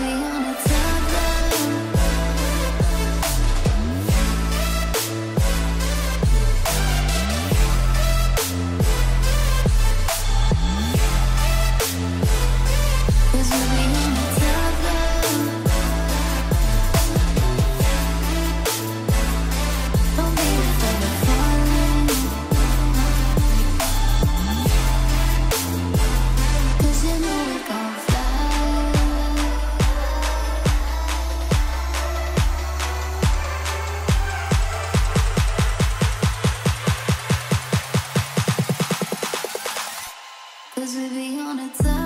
me Cause we be on a time